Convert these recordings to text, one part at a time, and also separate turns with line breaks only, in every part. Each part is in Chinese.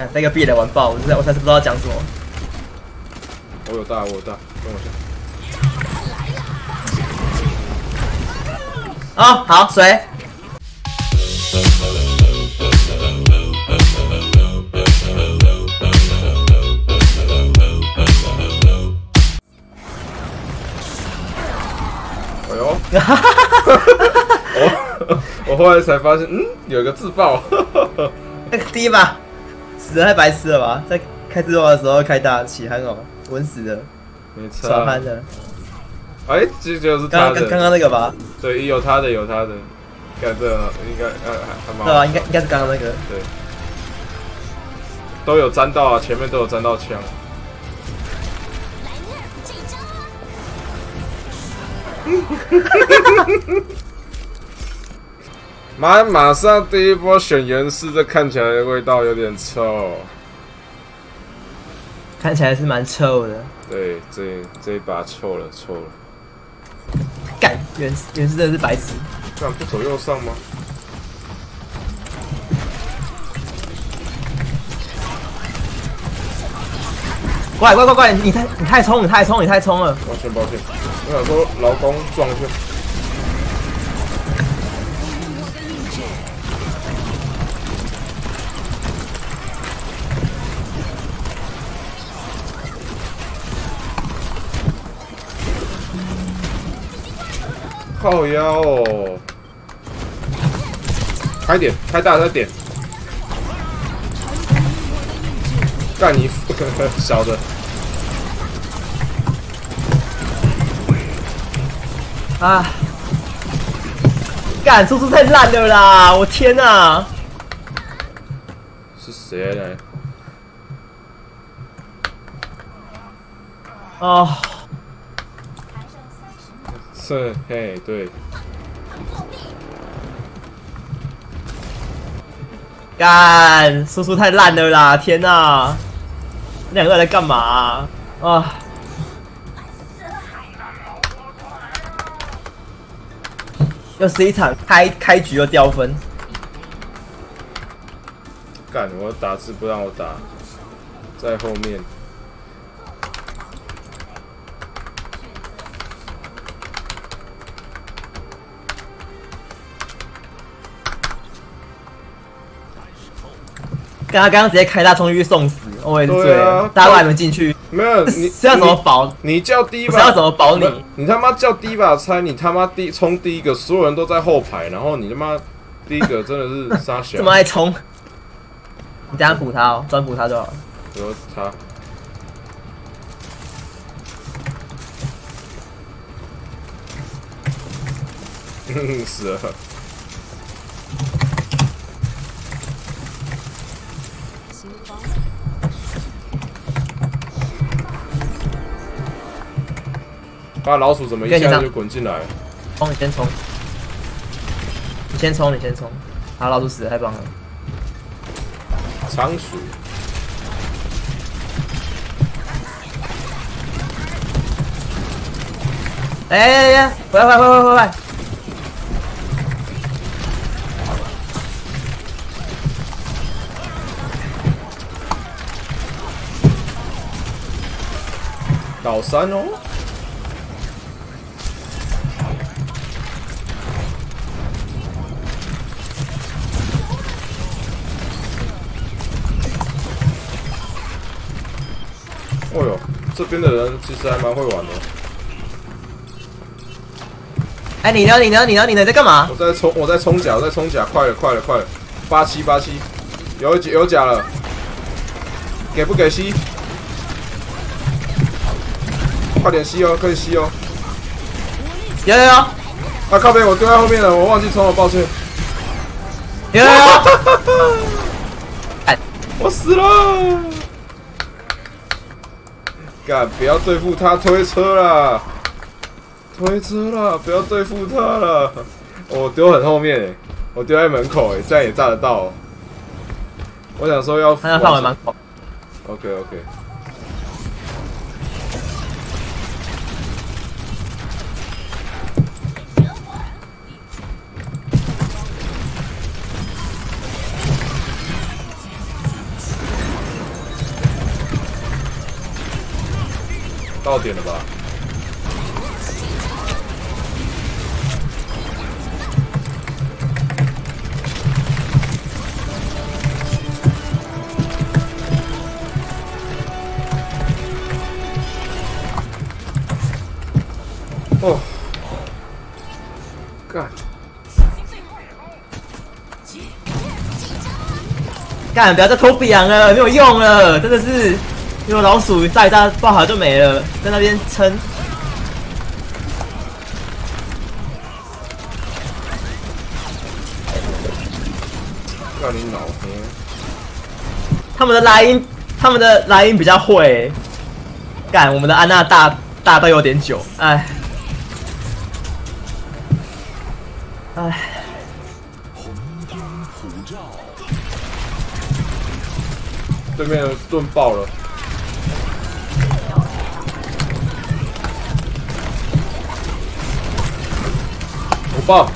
看那个 B 的完爆，我实在我才是不知道讲什么。
我有大，我有大，跟我下。
哦，好，水。
哎呦！我 我后来才发现，嗯，有一个自爆。
那个第一把死的太白痴了吧？在开自爆的时候开大起憨哦，稳死的，
没错。
爽憨的。
哎，这就是他
刚刚刚刚那个吧？
对，有他的，有他的。看这应该呃还蛮。
对啊，应该应该是刚刚那个。
对。都有沾到啊，前面都有沾到枪。马马上第一波选元氏，这看起来味道有点臭，
看起来是蛮臭的。
对，这这一把臭了，臭了。
干元元氏真的是白痴，
这样不走右上吗？
快快快快！你太你太冲，你太冲，你太冲了。
抱歉抱歉，我想说劳工撞一靠腰哦！开点，开大再点。干你 小的！
啊！干，输出太烂了啦！我天哪！
是谁来？
哦。
是，嘿，对。
干，输出太烂了啦！天哪！两个在干嘛啊？又是一场开开局又掉分。
干！我打字不让我打，在后面。
刚刚刚刚直接开大冲进去送死，我也是醉了。大家都还没进去，
没有你
是要怎么保？
你叫第一把，
是要怎么保你？
你他妈叫第一把猜，你他妈第冲第一个，所有人都在后排，然后你他妈第一个真的是杀小，
这么爱冲？你等下补他哦，专补他就好了。
有他，死了。把老鼠怎么一下就滚进来？
冲，你先冲，你先冲，你先冲。啊，老鼠死了，太棒了！
仓鼠。
哎哎哎！快快快快快快！
倒三哦！哦呦，这边的人其实还蛮会玩的。
哎，你呢？你呢？你呢？你呢？在干嘛？
我在冲，我在冲甲，我在冲甲，快了，快了，快了！八七八七，有有甲了，给不给吸？快点吸哦，可以吸哦。
有有有！啊，
靠边，我丢在后面了，我忘记冲了，抱歉。
有有有！
哎，我死了！干，不要对付他，推车了，推车了，不要对付他了。我丢很后面，我丢在门口，哎，这样也炸得到。我想说要，
他范围蛮广。
OK OK。到点了吧？哦，干！
干，不要再偷比昂了，没有用了，真的是，因为老鼠炸一炸爆好就没了，在那边撑。
干你脑壳！
他们的莱茵，他们的莱茵比较会。干，我们的安娜大大都有点久，哎，哎。
对面盾爆了，我爆！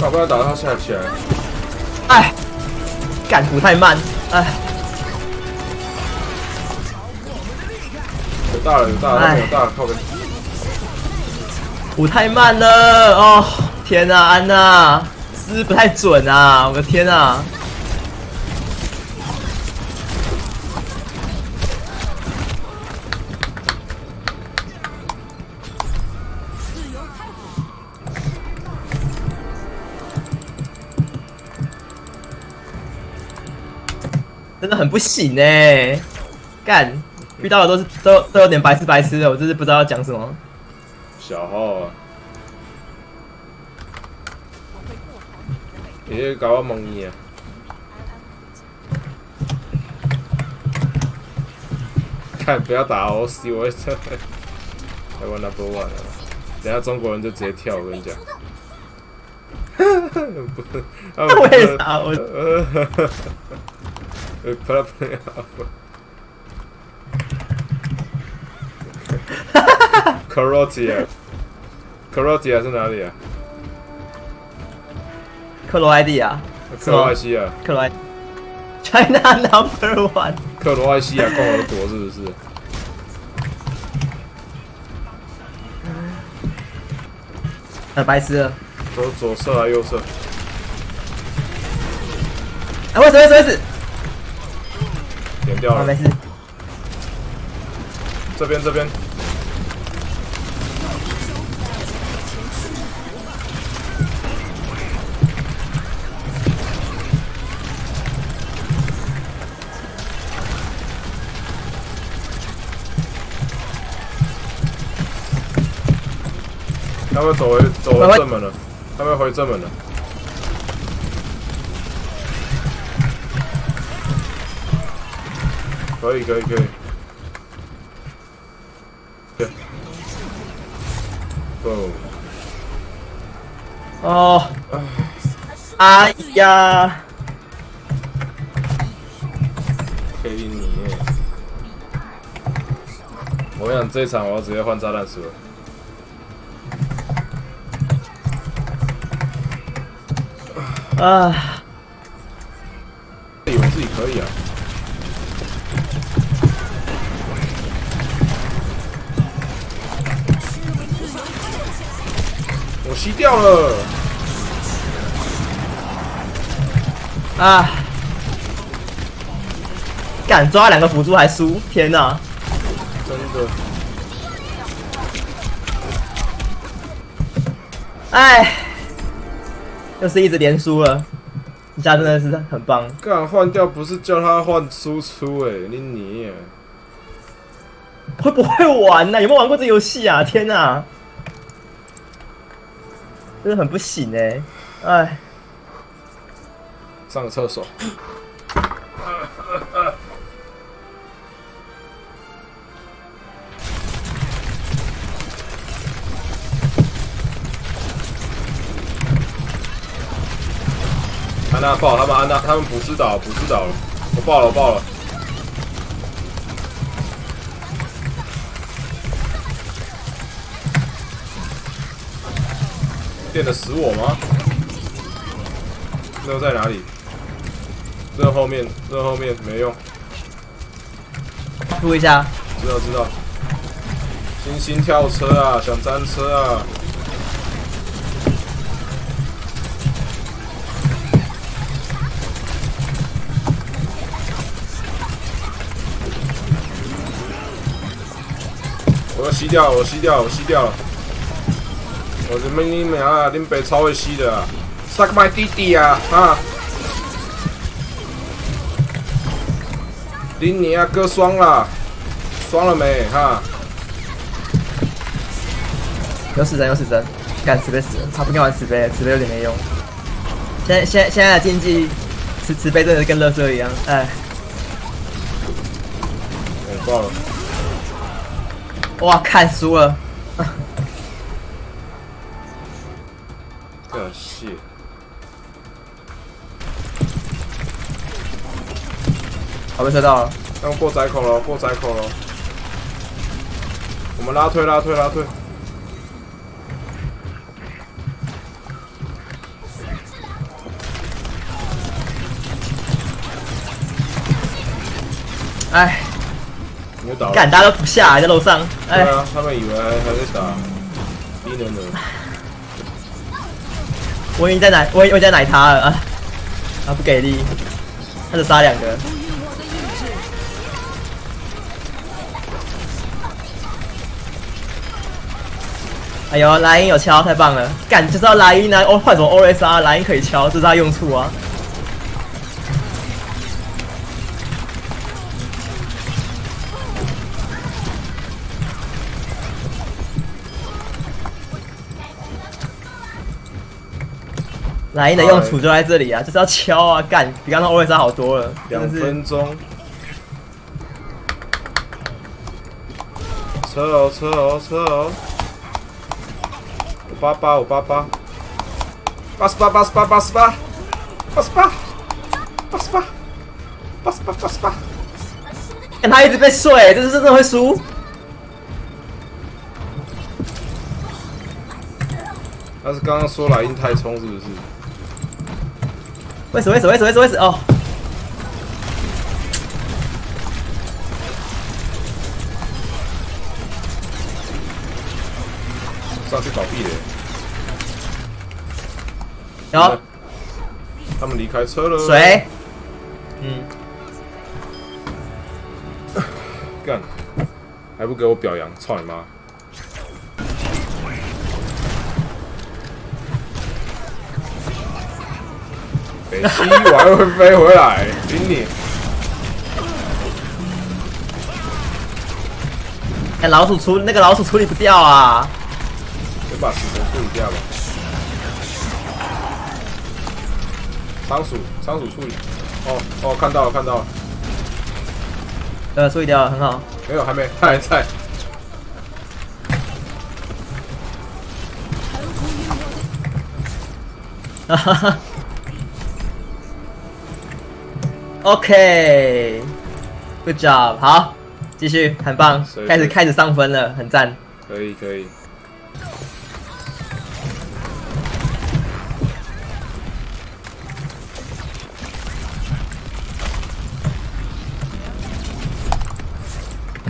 打不要打他下起来！
哎，干补太慢，哎。
有大了，有大了，有大了，靠边！
补太慢了哦，天哪，安娜，是不太准啊！我的天啊！真的很不行哎，干！遇到的都是都都有点白痴白痴的，我真是不知道要讲什么。
小号啊，你搞我蒙你啊！看，不要打我，死我！台湾 number one 了，等下中国人就直接跳，我跟你讲。不，
为啥我？
呃，不要不要。克罗地亚，克罗地亚是哪里啊？
克罗埃蒂亚，
克罗埃西亚，
克罗埃，China number one，
克罗埃西亚共和国是不是？
呃白痴。
左左射还右射？
哎，为什么？为什么？
点掉了。
没事。
这边，这边。他们走回走回正门了，他们回正门了。可以可以可以。对。哦。
哦。哎呀。
给你。我想这场我要直接换炸弹鼠了。
啊！
以为自己可以啊！我吸掉了！
啊！敢抓两个辅助还输，天哪！
真的。
哎。又是一直连输了，你家真的是很棒。
干换掉不是叫他换输出哎，你你
会不会玩呢？有没有玩过这游戏啊？天哪，真的很不行哎，哎，
上个厕所。安娜爆，他们安娜，他们不知道，不知道了，我爆了，我爆了。电的死我吗？热在哪里？热后面，热后面没用。
录一下。
知道知道。星星跳车啊，想粘车啊！我要吸掉，我吸掉，我吸掉了。我是命你们啊，林北超会吸的啊，suck my 弟弟啊，啊！林你啊，割双了，双了没？哈？
有死神，有死神，干慈悲死了，他不敢玩慈悲，慈悲有点没用。现在现现在的竞技，慈慈悲真的跟乐色一样，哎。
我爆了。
哇，看输了。
可惜。
好，被车到了。
要过窄口了，过窄口了。我们拉推，拉推，拉推。
哎。干，大家都不下，还在楼上。
对啊，他们以为还在打，低能的。
我已经在奶，我我在奶他了啊！他不给力，他只杀两个。哎呦，莱茵有敲，太棒了！干，就知道莱茵呢，哦，换什么 OSR，莱茵可以敲，这是他用处啊。莱茵的用处就在这里啊，就是要敲啊，干比刚刚 OS 好多了。
两分钟。车哦车哦车哦！五八八五八八，八十八八十八八十八，八十八，八十八，八十八八十八。
看他一直被睡，这是真的会输。
他是刚刚说莱茵太冲是不是？
喂死喂死喂死喂死喂死哦！
上去倒闭了。
有。
他们离开车了。
谁。嗯。
干！还不给我表扬，操你妈！飞机我还会飞回来，顶你！
哎，老鼠处那个老鼠处理不掉啊！
先把死神处理掉吧。仓鼠，仓鼠处理。哦哦，看到了，看到了。
呃，处理掉了，很好。
没有，还没，他 还在。
哈哈哈。OK，Good job，好，继续，很棒，开始开始上分了，很赞。
可以可以。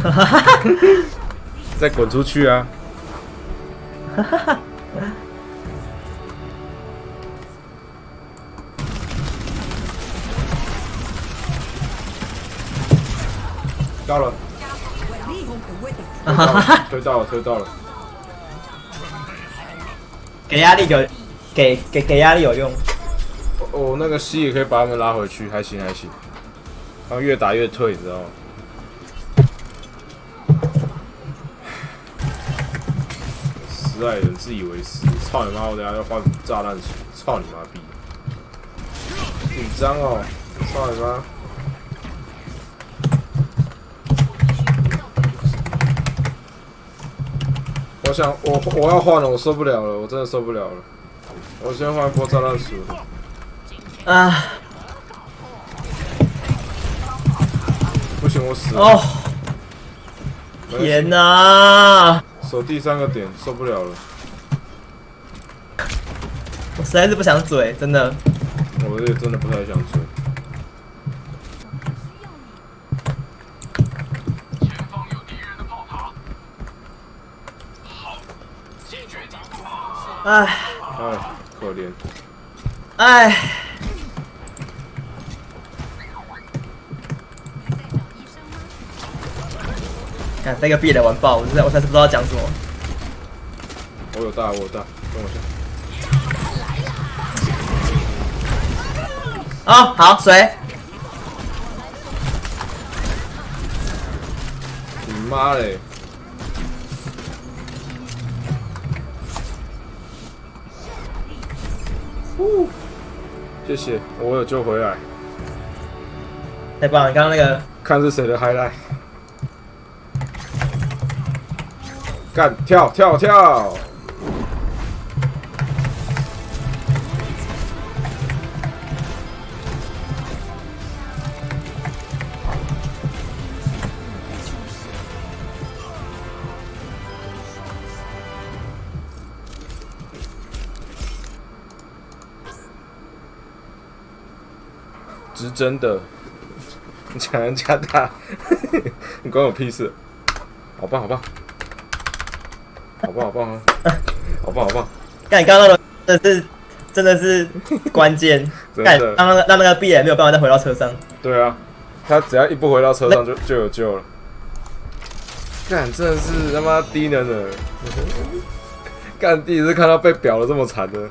哈哈哈哈再滚出去啊！哈哈哈。到了，推到了，推到了。
给压力有，给给给压力有用。
哦，那个 C 也可以把他们拉回去，还行还行。他们越打越退，你知道吗？实在人自以为是，操你妈！我等下要换炸弹鼠，操你妈逼！紧张哦，操你妈！我想，我我要换了，我受不了了，我真的受不了了。我先换一波炸弹鼠。啊！不行，我死了。哦！
天哪！
守第三个点，受不了了。
我实在是不想嘴，真的。
我也真的不太想追。
唉
哎，可怜。
哎，看这个壁垒完爆，我实在我实在是不知道讲什么。
我有大，我有大，跟我下。
哦，好水，
你妈嘞！呼，谢谢，我有救回来。
太棒了！刚刚那个
看是谁的 highlight。干跳跳跳！是真的，你讲人家大，你关我屁事！好棒好棒，好棒好棒啊！好棒好棒！
干刚刚那个真的是真的是关键，
真
干
的
让那个让那个 B 也没有办法再回到车上。
对啊，他只要一不回到车上就就有救了。干，真的是他妈低能的！干，第一次看到被表的这么惨的。